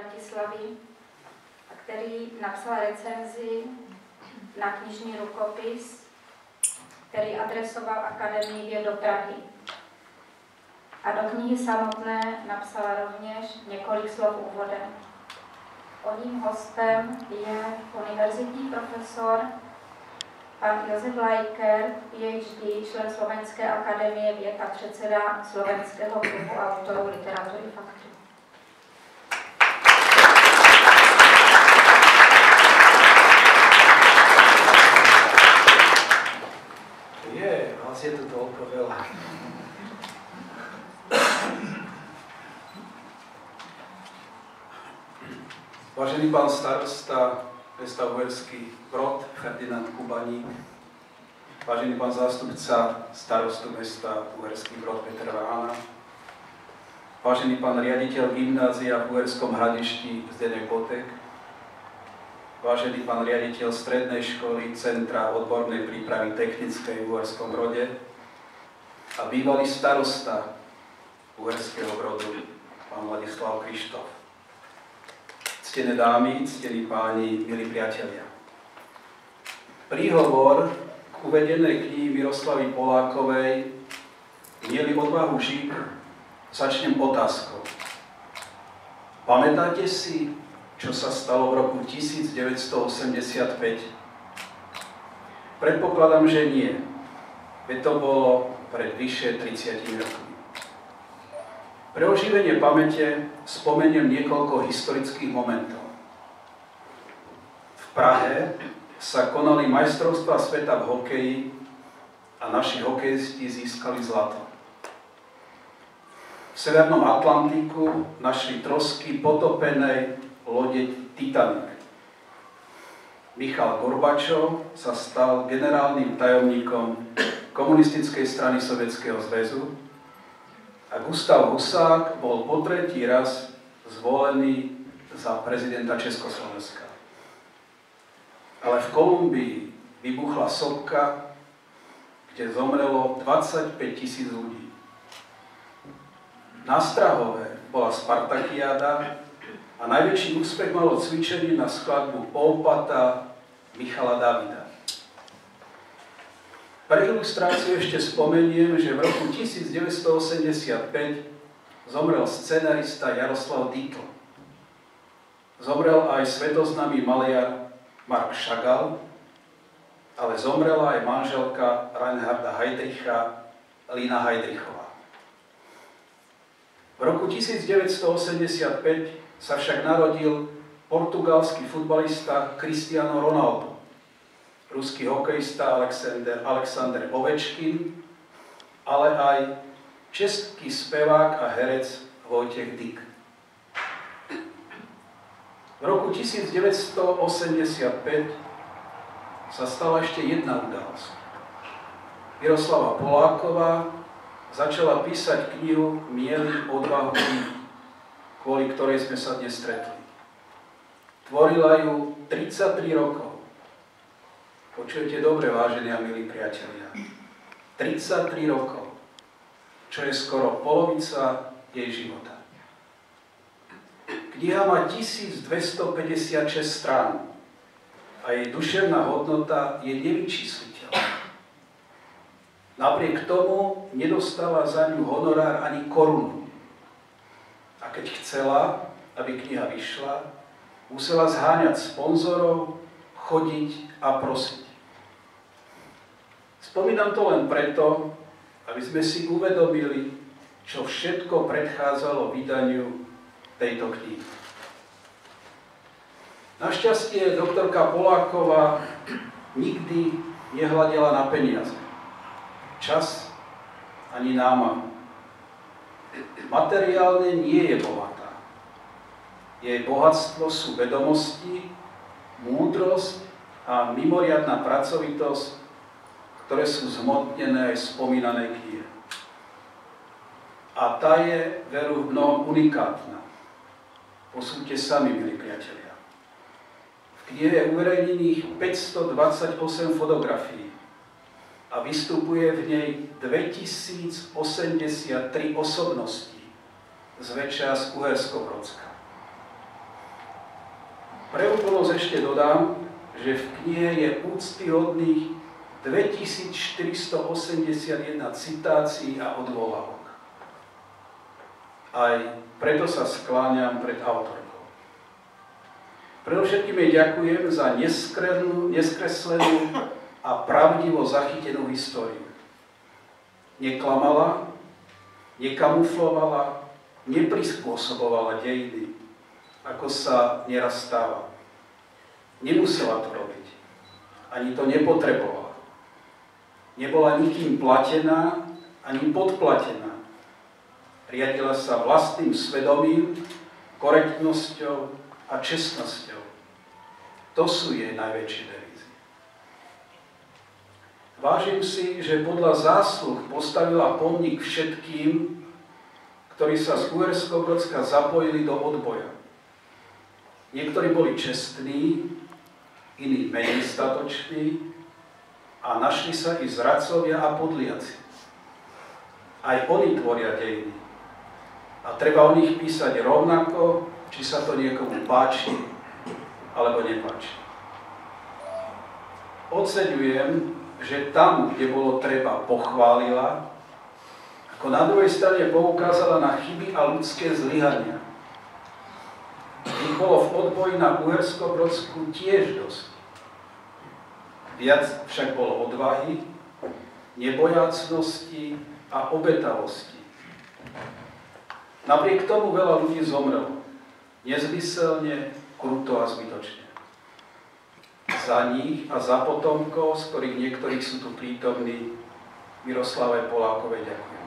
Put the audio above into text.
Bratislavy, který napsal recenzi na knižní rukopis, který adresoval Akademii věd do Prahy. A do knihy samotné napsala rovněž několik slov úvodem. Oním hostem je univerzitní profesor pan Josef Lajker, PhD, člen Slovenské akademie věd a předseda Slovenského klubu autorů literatury faktu. Je, vás je tu toľko veľa. Vážený pán starosta mesta Uherský Brod, Ferdinand Kubaník, vážený pán zástupca starostu mesta Uherský Brod, Petr Vána, vážený pán riaditeľ gymnázia v Uherskom hradišti Zdenek Botek, vážený pán riaditeľ Strednej školy Centra odbornej prípravy technickej v Uherskom Brode a bývalý starosta Uherského Brodu, pán Vladislav Krištof. Ctené dámy, ctení páni, milí priatelia. Príhovor k uvedenej knihy Miroslavy Polákovej Mieli odvahu žiť, začnem otázkou. Pamätáte si, čo sa stalo v roku 1985? Predpokladám, že nie. Veď to bolo pred vyše 30 rokmi. Pre oživenie pamäte spomeniem niekoľko historických momentov. V Prahe sa konali majstrovstvá sveta v hokeji a naši hokejisti získali zlato. V Severnom Atlantiku našli trosky potopenej lode Titanic. Michal Gorbačov sa stal generálnym tajomníkom komunistickej strany Sovietskeho zväzu a Gustav Husák bol po tretí raz zvolený za prezidenta Československa. Ale v Kolumbii vybuchla sopka, kde zomrelo 25 tisíc ľudí. Na Strahove bola Spartakiáda a najväčší úspech malo cvičenie na skladbu Polpata Michala Davida. Pre ilustráciu ešte spomeniem, že v roku 1985 zomrel scenarista Jaroslav Dietl. Zomrel aj svetoznámy maliar Mark Chagall, ale zomrela aj manželka Reinharda Heydricha, Lina Heydrichová. V roku 1985 sa však narodil portugalský futbalista Cristiano Ronaldo ruský hokejista Alexander, Alexander Ovečkin, ale aj český spevák a herec Vojtech Dyk. V roku 1985 sa stala ešte jedna udalosť. Miroslava Poláková začala písať knihu Miely odvahu kvôli ktorej sme sa dnes stretli. Tvorila ju 33 rokov. Počujete dobre, vážení a milí priatelia. 33 rokov, čo je skoro polovica jej života. Kniha má 1256 strán a jej duševná hodnota je nevyčísliteľná. Napriek tomu nedostala za ňu honorár ani korunu. A keď chcela, aby kniha vyšla, musela zháňať sponzorov, chodiť a prosiť. Spomínam to len preto, aby sme si uvedomili, čo všetko predchádzalo vydaniu tejto knihy. Našťastie doktorka Poláková nikdy nehľadela na peniaze, čas ani námahu. Materiálne nie je bohatá. Jej bohatstvo sú vedomosti, múdrosť a mimoriadná pracovitosť ktoré sú zhmotnené aj v spomínanej knihe. A tá je, veru, v mnohom unikátna. Posúďte sami, milí priatelia. V knihe je uverejnených 528 fotografií a vystupuje v nej 2083 osobností, zväčšia z Uherskobrodska. Pre úplnosť ešte dodám, že v knihe je úctyhodných 2481 citácií a odvolávok. Aj preto sa skláňam pred autorkou. Predovšetkým jej ďakujem za neskreslenú a pravdivo zachytenú históriu. Neklamala, nekamuflovala, neprispôsobovala dejiny, ako sa neraz stáva. Nemusela to robiť. Ani to nepotrebovala. Nebola nikým platená, ani podplatená. Riadila sa vlastným svedomím, korektnosťou a čestnosťou. To sú jej najväčšie devízy. Vážim si, že podľa zásluh postavila pomník všetkým, ktorí sa z uhersko zapojili do odboja. Niektorí boli čestní, iní menej statoční a našli sa i zradcovia a podliaci. Aj oni tvoria dejiny. A treba o nich písať rovnako, či sa to niekomu páči, alebo nepáči. Oceňujem, že tam, kde bolo treba, pochválila, ako na druhej strane poukázala na chyby a ľudské zlyhania. Bolo v odboji na Uhersko-Brodsku tiež dosť. Viac však bolo odvahy, nebojácnosti a obetavosti. Napriek tomu veľa ľudí zomrelo. Nezmyselne, kruto a zbytočne. Za nich a za potomkov, z ktorých niektorých sú tu prítomní, Miroslave Polákovej ďakujem.